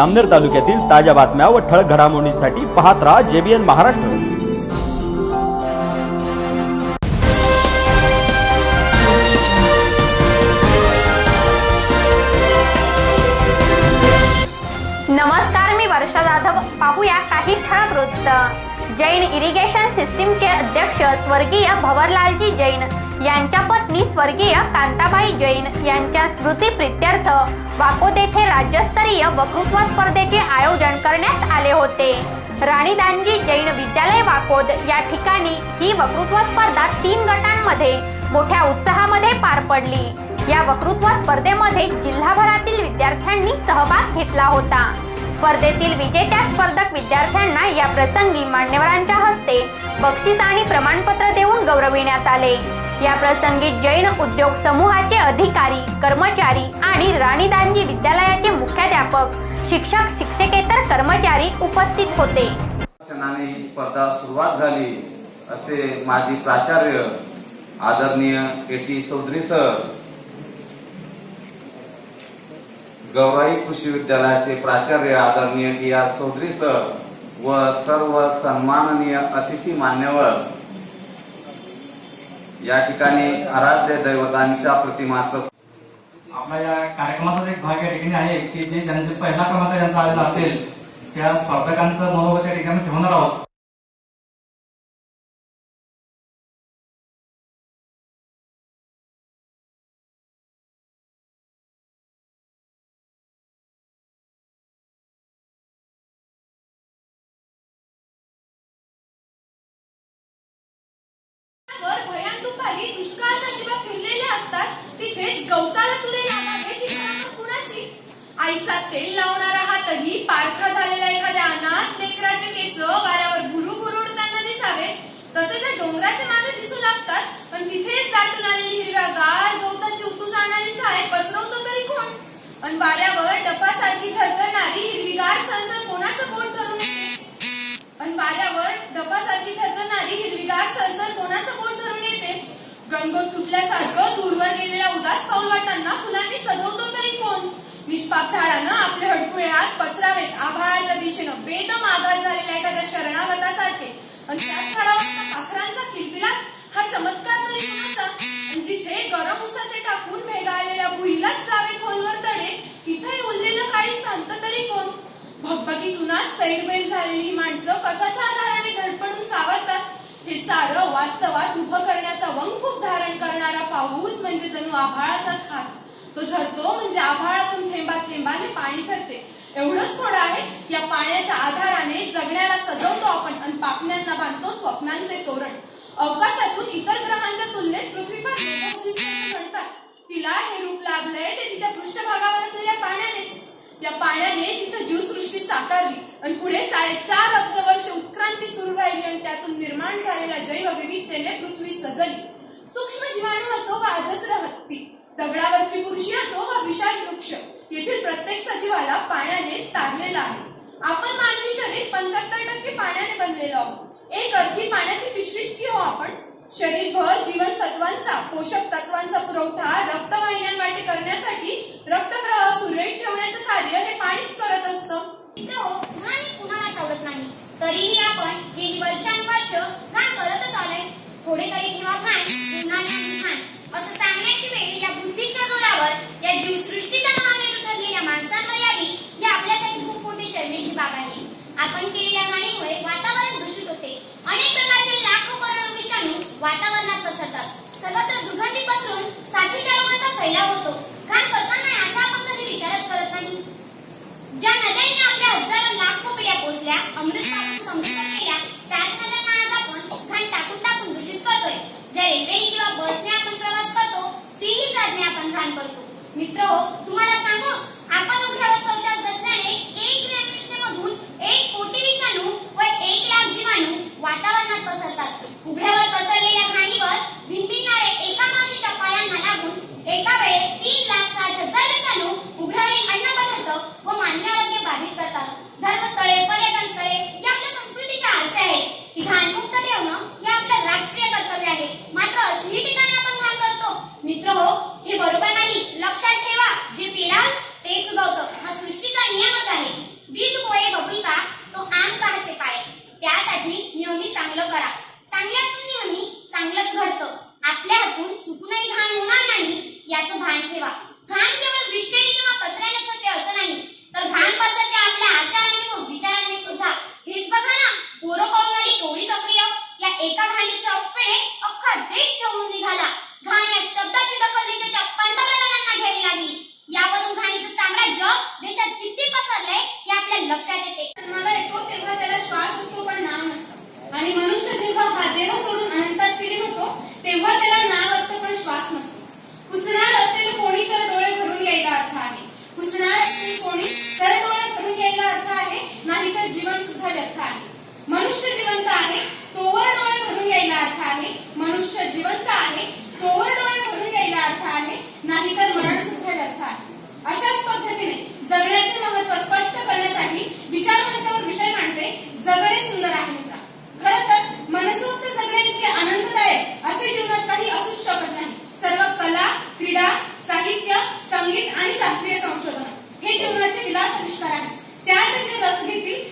अमनेर तालुक्यातील ताज्या बातम्या व ठळक घडामोडींसाठी पाहत राहा जेबीएन महाराष्ट्र. नमस्कार मी वर्षा जाधव. पाहूया काही ठळक वृत्त. जैन इरिगेशन सिस्टीमचे अध्यक्ष स्वर्गीय भवरलालजी जैन यांच्या पत्नी स्वर्गीय कांताबाई जैन यांच्या स्मृती प्रित्यर्थ वाकोद येथे राज्यस्तरीय वक्तृत्व स्पर्धेचे आयोजन करण्यात आले होते. राणीदानजी जैन विद्यालय वाकोद या ठिकाणी ही वक्तृत्व स्पर्धा तीन गटांमध्ये मोठ्या उत्साहामध्ये पार पडली. या वक्तृत्व स्पर्धेमध्ये जिल्हाभरातील विद्यार्थ्यांनी सहभाग घेतला होता. स्पर्धेतील विजेत्या स्पर्धक विद्यार्थ्यांना या प्रसंगी मान्यवरांच्या हस्ते बक्षीस आणि प्रमाणपत्र देऊन गौरविण्यात आले. या प्रसंगी जैन उद्योग समूहाचे अधिकारी कर्मचारी आणि राणीदानजी विद्यालयाचे मुख्याध्यापक शिक्षक शिक्षकेतर कर्मचारी उपस्थित होते. ही स्पर्धा सुरुवात झाली. असे माजी प्राचार्य आदरणीय K T Chaudhari sir Gaurai कृषी विद्यालयाचे प्राचार्य आदरणीय डी आर चौधरी सर व सर्व सन्माननीय अतिथी मान्यवर. या ठिकाणी आराध्य दैवतांच्या प्रतिमाचं आपल्या या कार्यक्रमाचा एक भाग या ठिकाणी आहे की जे ज्यांचे पहिला क्रमांक ज्यांचा आलेला असेल त्या स्पर्धकांचं मनोबत या ठिकाणी ठेवणार आहोत. गवताला तुरे कुणाची? आईचा तेल लावणारा हातही पारखा झालेला एखाद्या अनाथ लेकराचे केस वाऱ्यावर भुरू भुरू उडताना दिसावे. तसे त्या डोंगराचे मागे दिसू लागतात पण तिथेच दाटून आलेली हिरव्यागार गवताची उतूस आणणारी साय पसरवतो तरी कोण? पण वाऱ्यावर डपासारखी थरथरणारी हिरवीगार सळसळ कोणाचं बोट धरून पण वाऱ्यावर डपासारखी थरथरणारी हिरवीगार सळसळ कोणाचं बोट गणगोत तुटल्यासारखं दूरवर गेलेला उदास पाऊल वाटांना फुलांनी सजवतो तरी कोण? निष्पाप झाडानं आपले हडकुळे हात पसरावेत आभाळाच्या दिशेनं बेदम आघात झालेल्या एखाद्या शरणागतासारखे. आणि त्याच झाडावरचा पाखरांचा किलबिलाट हा चमत्कार तरी कोणाचा जिथे गरम उसाचे टाकून भेगाळलेल्या भुईलाच जावे खोलवर तडे इथे उरलेलं काळी सांगत तरी कोण? भगभगीतूनच सैरबैर झालेली माणसं कशाच्या आधाराने धडपडून सावरतात? हे सारं वास्तवात उभं करण्याचा वंकूप धारण करणारा पाऊस म्हणजे जणू आभाळाचाच हात. तो झरतो म्हणजे आभाळातून थेंबा थेंबाने पाणी झरते एवढंच थोडं आहे या पाण्याच्या आधाराने जगण्याला सजवतो आपण आणि पापण्यांना बांधतो स्वप्नांचे तोरण. अवकाशातून इतर ग्रहांच्या तुलनेत पृथ्वी म्हणतात. तिला हे रूप लाभलंय ते तिच्या पृष्ठभागावर असलेल्या पाण्यानेच. या पाण्याने जिथं जीवसृष्टी साकारली आणि पुढे साडेचार अब्ज वर्ष उत्क्रांती सुरू राहिली आणि त्यातून निर्माण झालेल्या जैवविविधतेने पृथ्वी सजली. सूक्ष्म जीवाणू असो वा अजस्र हत्ती दगडावरची बुरशी असो वा विशाल वृक्ष येथील प्रत्येक सजीवाला पाण्याने तारलेला आहे. आपण मानवी शरीर पंच्याहत्तर टक्के पाण्याने बनलेलो आहोत. एक अर्थी पाण्याची पिशवीच की हो आपण? शरीरभर जीवनसत्वांचा पोषक तत्वांचा पुरवठा रक्तवाहिन्यांवाटे करण्यासाठी रक्तप्रवाह सुरेख ठेवण्याचं कार्य हे पाणीच करत असतं. मित्र हो कुणालाच आवडत नाही. तरीही आपण गेली वर्षानुवर्ष घाण करतच आलोय. थोडे तरी ठेवा भान पुन्हा घाण असं सांगण्याची वेळ या बुद्धीच्या जोरावर या जीवसृष्टीचा महामेरू ठरलेल्या माणसांवर यावी ही आपल्यासाठी खूप मोठी शर्मेची बाब आहे. आपण केलेल्या घाणीमुळे वातावरण दूषित होते. अनेक प्रकारचे लाखो करोडो विषाणू वातावरणात पसरतात. सर्वत्र दुर्गंधी पसरून साथीच्या रोगाचा फैलाव होतो. घाण करताना याचा आपण कधी विचारच करत नाही. ज्या नद्यांनी आपल्या हजारो लाखो पिढ्या पोचल्या अमृत समृद्ध केल्या त्याच नद्यांना आज आपण घाण टाकून टाकून दूषित करतोय. ज्या रेल्वेने किंवा बसने आपण प्रवास करतो तीही साधने आपण घाण करतो. मित्र हो तुम्हाला सांगू आपण उघड्यावर शौचास बसल्याने एक नैकृष्टेमधून एक कोटी विषाणू व एक लाख जीवाणू वातावरणात पसरतात. उघड्यावर पसरलेल्या घाणीवर भिनभिनणारे एका माशीच्या पायांना लागून एका वेळेस तीन उदाहरणार्थ विषाणू उघडणे अन्न मान्य आरोग्य बाधित करतात. धर्मस्थळे पर्यटन स्थळे या आपल्या संस्कृतीच्या आरसे आहेत. घाण मुक्त ठेवणं हे आपलं राष्ट्रीय कर्तव्य आहे. मात्र अशीही ठिकाणी आपण मित्र हो लक्षात ठेवा जे पेराल ते उगवतं. हा सृष्टीचा नियमच आहे. बीज कोय बबुलता तो आम पाय. त्यासाठी नियमी चांगलं करा. चांगल्यातून नियमी चांगलंच घडतं. आपल्या हातून चुकूनही घाण होणार नाही याचं भान ठेवा. घाण केवळ वृष्टीने किंवा आचाराने व सुद्धा. एका घाणीच्या अप्पेने या शब्दाची दखल देशाच्या देशात किती पसरलंय हे आपल्या लक्षात येते. तेव्हा त्याला श्वास असतो पण नाव नसतं आणि मनुष्य जेव्हा हा सोडून अनंतात फिरी होतो तेव्हा त्याला नाव असतं पण श्वास नसतो. उसणार यायला अर्थ आहे. हुसणार कोणी? तर डोळा भरून यायला अर्थ आहे? नाही तर जीवन सुद्धा व्यर्थ आहे.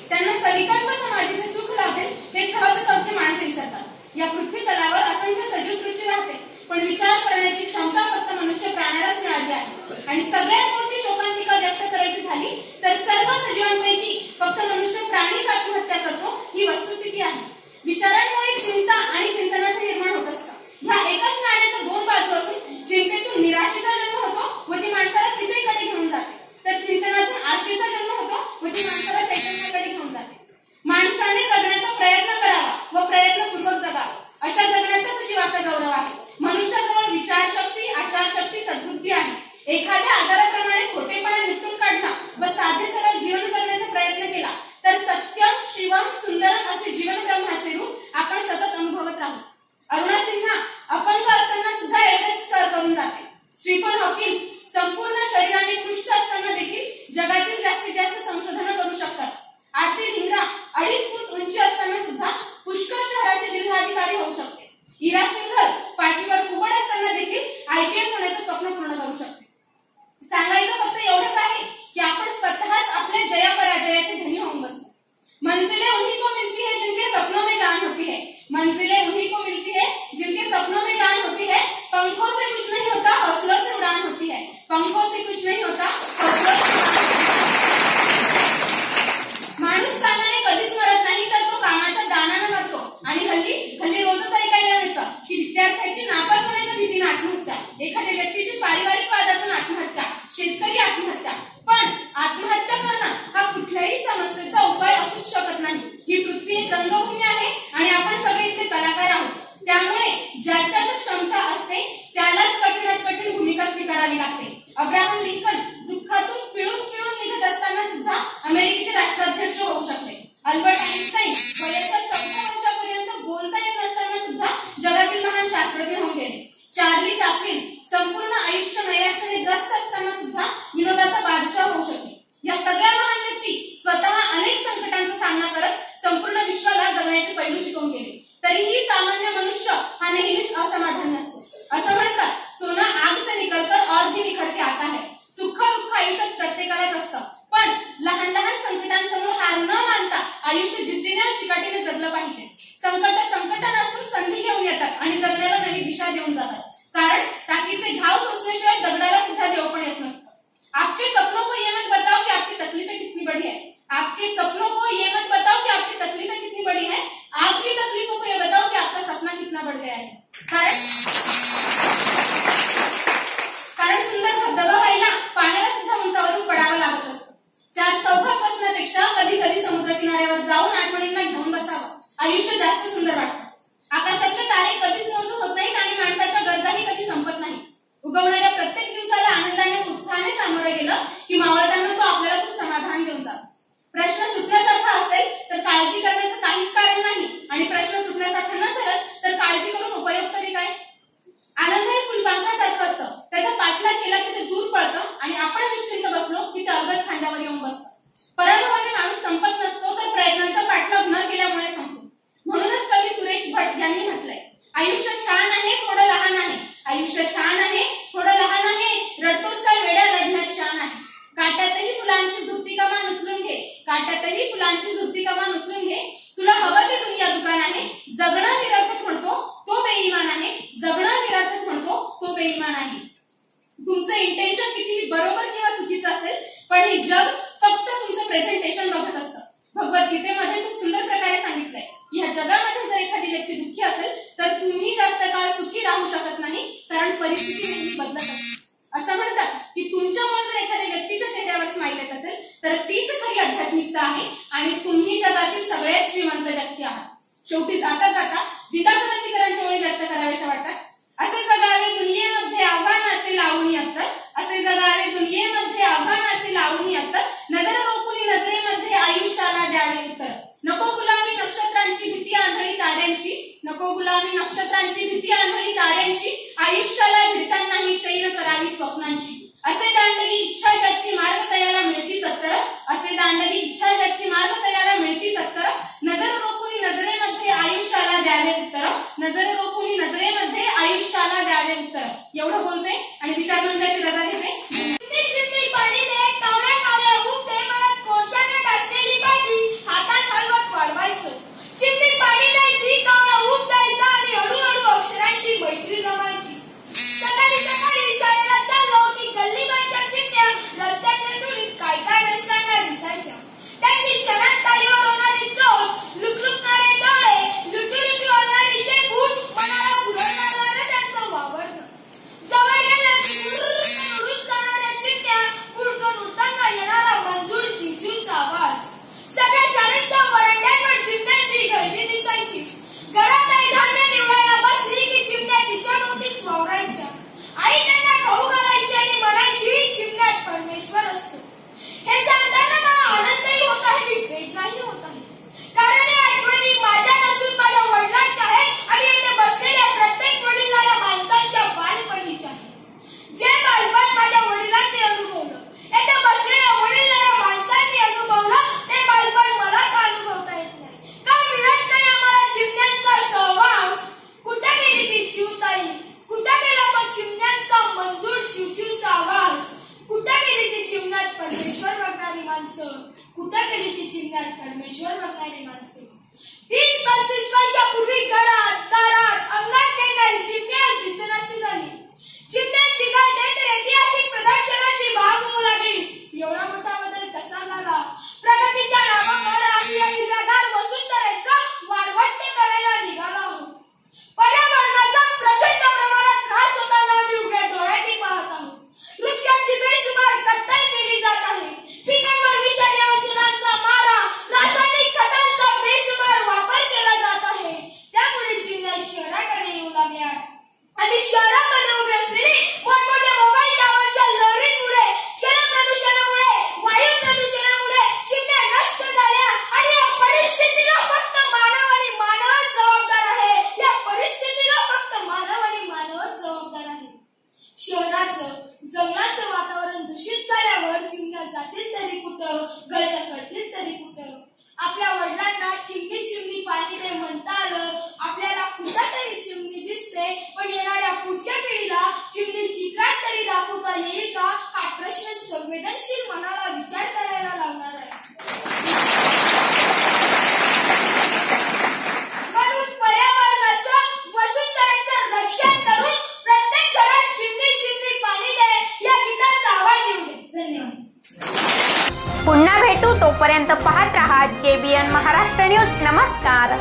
त्यांना सविकल्प समाधीचे सुख लाभेल हे सहज साध्य माणसे विसरतात या पृथ्वी तलावर असंख्य सजीव सृष्टी राहते पण विचार करण्याची क्षमता फक्त मनुष्य प्राण्यालाच मिळाली आहे. आणि सगळ्यात मोठी शोकांतिका व्यक्त करायची झाली तर सर्व सजीवांपैकी फक्त मनुष्य प्राणीच आत्महत्या करतो ही वस्तुस्थिती आहे. विचारांमुळे चिंता आणि चिंतनाचे निर्माण होत असतं. ह्या एकाच नाण्याच्या दोन बाजू असून चिंतेतून निराशेचा जन्म होतो व ती माणसाला चिंतेकडे घेऊन जाते. तर चिंतनातून आशेचा ही पृथ्वी एक रंगभूमी आहे आणि आपण सगळे इथे कलाकार आहोत. त्यामुळे ज्याच्यात क्षमता असते त्यालाच कठीणात कठीण भूमिका स्वीकारावी लागते. अब्राहम लिंकन दुःखातून पिळून पिळून निघत असताना सुद्धा अमेरिकेचे राष्ट्राध्यक्ष होऊ शकले. अल्बर्ट आईन्स्टाईन वयाच्या चौदा वर्षापर्यंत बोलता येत असताना सुद्धा जगातील महान शास्त्रज्ञ होऊन गेले. चार्ली चापलिन संपूर्ण आयुष्य नैराश्याने ग्रस्त असताना सुद्धा विनोदाचा बादशाह होऊ शकले. या सगळ्या महान व्यक्ती स्वतः अनेक संकटांचा सामना करत जगामध्ये जर एखादी व्यक्ती दुःखी असेल तर तुम्ही जास्त काळ सुखी राहू शकत नाही कारण परिस्थिती नेहमी बदलत असते. असं म्हणतात की तुमच्यामुळे जर एखाद्या व्यक्तीच्या चेहऱ्यावर स्माईल येत असेल तर तीच खरी आध्यात्मिकता आहे आणि तुम्ही जगातील श्रीमंत व्यक्ती आहात. शेवटी जाता जाता विकास क्रांतीकरांच्या वेळी व्यक्त कराव्याशा वाटतात. असे जगावे दुनियेमध्ये आव्हानाचे लावणी अंतर असे जगावे दुनियेमध्ये आव्हानाचे लावणी अंतर नजर रोखुली नजरेमध्ये आयुष्याला द्यावे उत्तर. नको तुला नको गुलामी नक्षत्रांची भीती आंधळी ताऱ्यांची. आयुष्याला भिडतानाही चैन करावी स्वप्नांची. असे दांडगी इच्छा ज्याची मार्ग तयाला मिळती सत्तर. असे दांडगी इच्छा ज्याची मार्ग तयाला मिळती सत्तर. नजर रोखुनी नजरेमध्ये आयुष्याला द्यावे उत्तर. नजर रोखुनी नजरेमध्ये आयुष्याला द्यावे उत्तर. एवढं बोलते आणि विचार मंचाची रजा घेते जातील तरी कुठं घर करतील तरी कुठं? आपल्या वडिलांना चिमणी चिमणी पाणी दे म्हणता आलं आपल्याला कुठं तरी चिमणी दिसते पण येणाऱ्या पुढच्या पिढीला चिमणी काय तरी दाखवता येईल का? हा प्रश्न संवेदनशील मनाला विचार करायला लावणार आहे. पुन्हा भेटू. तोपर्यंत पाहत रहा जेबीएन महाराष्ट्र न्यूज नमस्कार.